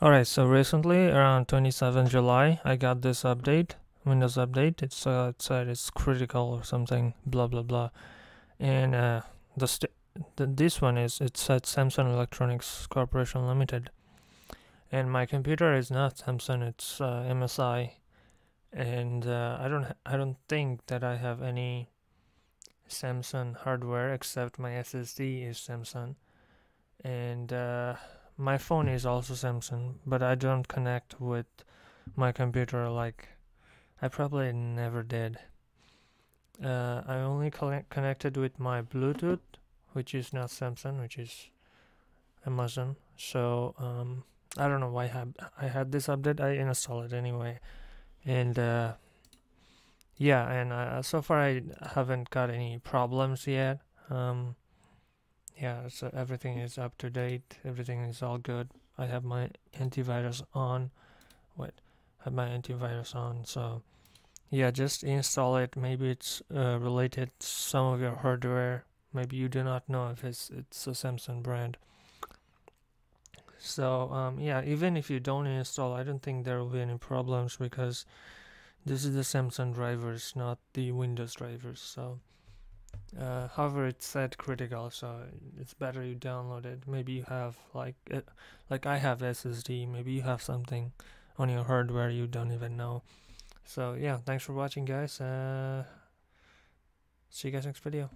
Alright, so recently around 27 July, I got this update, Windows update. It's uh, it said it's critical or something, blah blah blah, and uh, the, st- the this one is it said Samsung Electronics Corporation Limited, and my computer is not Samsung, it's uh, MSI, and uh, I don't I don't think that I have any Samsung hardware except my SSD is Samsung, and uh, my phone is also Samsung, but I don't connect with my computer like I probably never did. Uh, I only connect connected with my Bluetooth, which is not Samsung, which is Amazon. So um, I don't know why I had, I had this update. I installed it anyway, and uh, yeah, and uh, so far I haven't got any problems yet. Um, yeah so everything is up to date. Everything is all good. I have my antivirus on. What? Have my antivirus on so yeah just install it. Maybe it's uh, related to some of your hardware. Maybe you do not know if it's it's a samsung brand. So um, yeah even if you don't install i don't think there will be any problems because this is the samsung drivers not the windows drivers so uh, however, it's set critical, so it's better you download it. Maybe you have like it, like I have SSD. Maybe you have something on your hardware you don't even know. So yeah, thanks for watching, guys. Uh, see you guys next video.